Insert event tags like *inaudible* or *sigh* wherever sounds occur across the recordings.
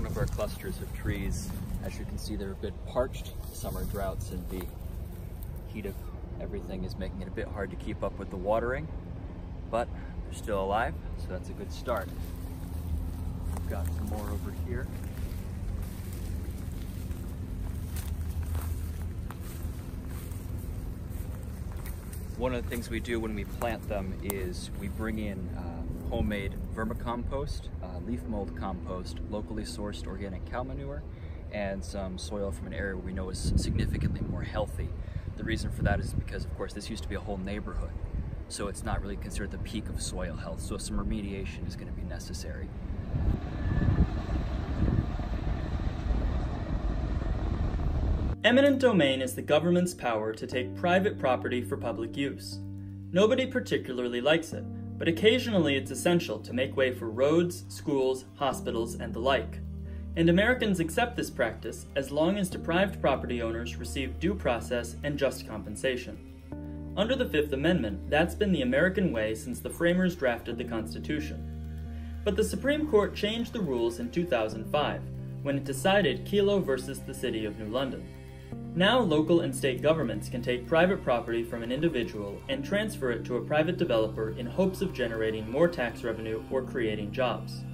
one of our clusters of trees. As you can see, they're a bit parched. Summer droughts and the heat of everything is making it a bit hard to keep up with the watering, but they're still alive, so that's a good start. We've got some more over here. One of the things we do when we plant them is we bring in uh, homemade vermicompost, leaf mold compost, locally sourced organic cow manure, and some soil from an area we know is significantly more healthy. The reason for that is because, of course, this used to be a whole neighborhood, so it's not really considered the peak of soil health, so some remediation is going to be necessary. Eminent domain is the government's power to take private property for public use. Nobody particularly likes it, but occasionally it's essential to make way for roads, schools, hospitals, and the like. And Americans accept this practice as long as deprived property owners receive due process and just compensation. Under the Fifth Amendment, that's been the American way since the framers drafted the Constitution. But the Supreme Court changed the rules in 2005 when it decided Kelo versus the City of New London. Now, local and state governments can take private property from an individual and transfer it to a private developer in hopes of generating more tax revenue or creating jobs.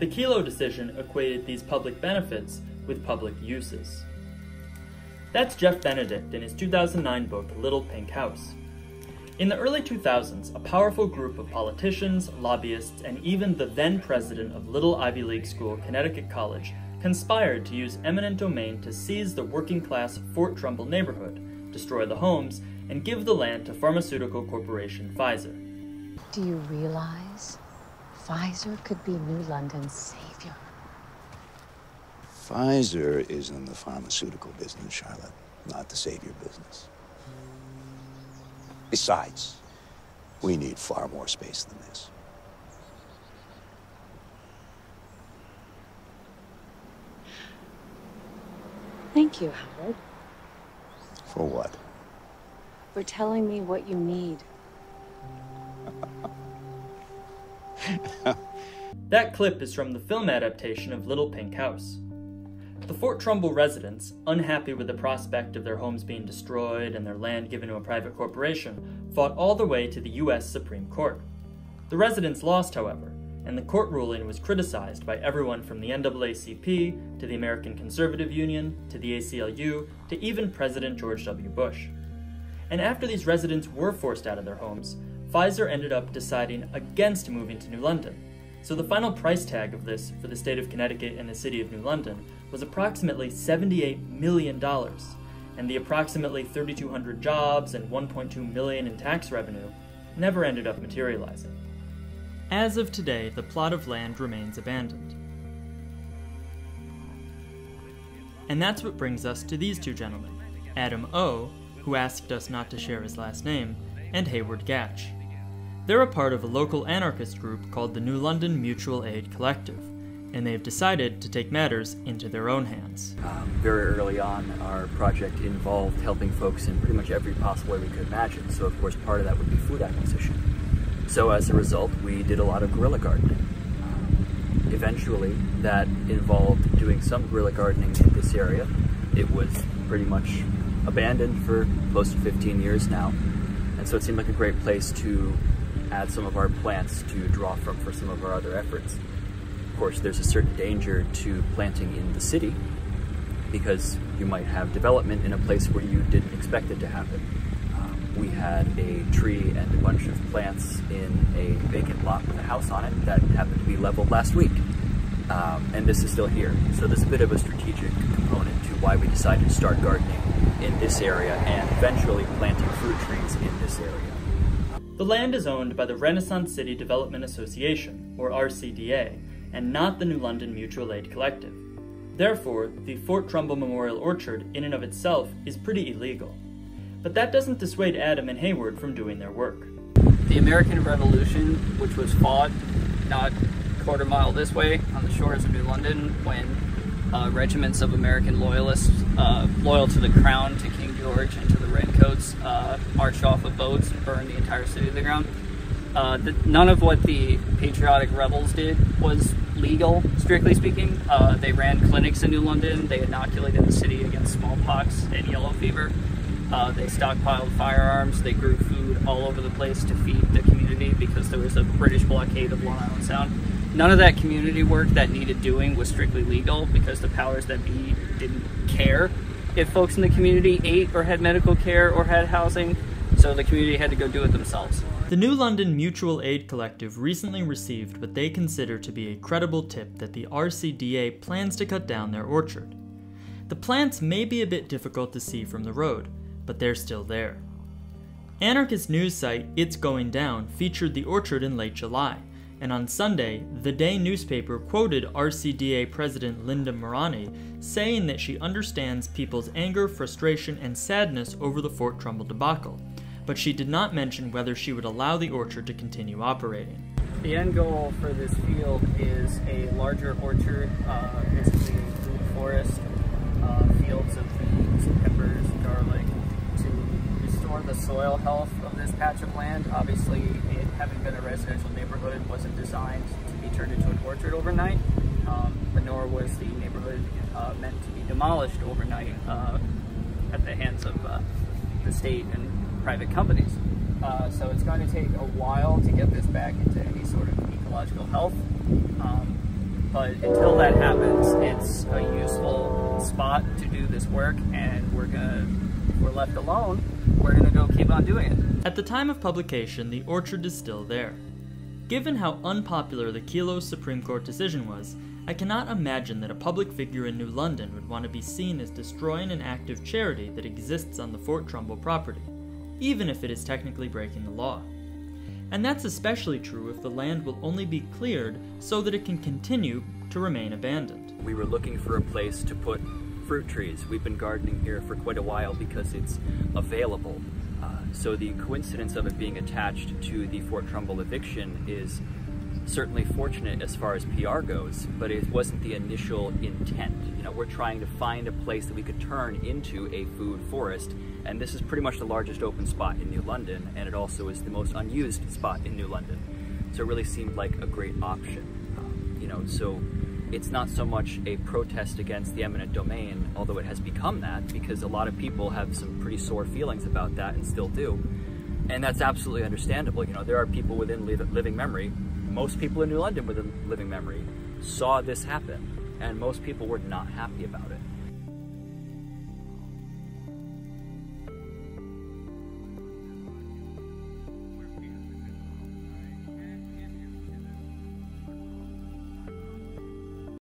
The Kelo decision equated these public benefits with public uses. That's Jeff Benedict in his 2009 book Little Pink House. In the early 2000s, a powerful group of politicians, lobbyists, and even the then president of Little Ivy League school, Connecticut College, conspired to use eminent domain to seize the working class Fort Trumbull neighborhood, destroy the homes, and give the land to pharmaceutical corporation Pfizer. Do you realize Pfizer could be New London's savior? Pfizer is in the pharmaceutical business, Charlotte, not the savior business. Besides, we need far more space than this. Thank you, Howard, For what? for telling me what you need. *laughs* That clip is from the film adaptation of Little Pink House. The Fort Trumbull residents, unhappy with the prospect of their homes being destroyed and their land given to a private corporation, fought all the way to the U.S. Supreme Court. The residents lost, however, and the court ruling was criticized by everyone from the NAACP to the American Conservative Union to the ACLU to even President George W. Bush. And after these residents were forced out of their homes, Pfizer ended up deciding against moving to New London. So the final price tag of this for the state of Connecticut and the city of New London was approximately $78 million, and the approximately 3,200 jobs and 1.2 million in tax revenue never ended up materializing. As of today, the plot of land remains abandoned. And that's what brings us to these two gentlemen Adam O., who asked us not to share his last name, and Hayward Gatch. They're a part of a local anarchist group called the New London Mutual Aid Collective, and they've decided to take matters into their own hands. Um, very early on, our project involved helping folks in pretty much every possible way we could imagine. So, of course, part of that would be food acquisition. So, as a result, we did a lot of guerrilla gardening. Eventually, that involved doing some guerrilla gardening in this area. It was pretty much abandoned for close to 15 years now, and so it seemed like a great place to add some of our plants to draw from for some of our other efforts. Of course, there's a certain danger to planting in the city because you might have development in a place where you didn't expect it to happen. We had a tree and a bunch of plants in a vacant lot with a house on it that happened to be leveled last week. Um, and this is still here. So there's a bit of a strategic component to why we decided to start gardening in this area and eventually planting fruit trees in this area. The land is owned by the Renaissance City Development Association, or RCDA, and not the New London Mutual Aid Collective. Therefore, the Fort Trumbull Memorial Orchard, in and of itself, is pretty illegal. But that doesn't dissuade Adam and Hayward from doing their work. the American Revolution, which was fought not a quarter mile this way on the shores of New London when uh, regiments of American loyalists, uh, loyal to the crown, to King George, and to the Redcoats, uh, marched off of boats and burned the entire city to the ground. Uh, the, none of what the patriotic rebels did was legal, strictly speaking. Uh, they ran clinics in New London. They inoculated the city against smallpox and yellow fever. Uh, they stockpiled firearms. They grew food all over the place to feed the community because there was a British blockade of Long Island Sound. None of that community work that needed doing was strictly legal because the powers that be didn't care if folks in the community ate or had medical care or had housing, so the community had to go do it themselves. The New London Mutual Aid Collective recently received what they consider to be a credible tip that the RCDA plans to cut down their orchard. The plants may be a bit difficult to see from the road, but they're still there. Anarchist news site It's Going Down featured the orchard in late July, and on Sunday, the Day newspaper quoted RCDA President Linda Mariani saying that she understands people's anger, frustration, and sadness over the Fort Trumbull debacle, but she did not mention whether she would allow the orchard to continue operating. The end goal for this field is a larger orchard, uh, basically food forest, uh, fields of beans, peppers, garlic, the soil health of this patch of land. Obviously, it having been a residential neighborhood wasn't designed to be turned into an orchard overnight, um, nor was the neighborhood uh, meant to be demolished overnight uh, at the hands of uh, the state and private companies. Uh, so it's going to take a while to get this back into any sort of ecological health. Um, but until that happens, it's a useful spot to do this work, and we're gonna, we're left alone, we're gonna go keep on doing it. At the time of publication, the orchard is still there. Given how unpopular the Kelo Supreme Court decision was, I cannot imagine that a public figure in New London would want to be seen as destroying an active charity that exists on the Fort Trumbull property even if it is technically breaking the law. And that's especially true if the land will only be cleared so that it can continue to remain abandoned. We were looking for a place to put fruit trees. We've been gardening here for quite a while because it's available. Uh, so the coincidence of it being attached to the Fort Trumbull eviction is certainly fortunate as far as PR goes, but it wasn't the initial intent. You know, we're trying to find a place that we could turn into a food forest, and this is pretty much the largest open spot in New London, and it also is the most unused spot in New London. So it really seemed like a great option. Um, you know, so it's not so much a protest against the eminent domain, although it has become that, because a lot of people have some pretty sore feelings about that and still do. And that's absolutely understandable. You know, there are people within living memory most people in New London with a living memory saw this happen, and most people were not happy about it.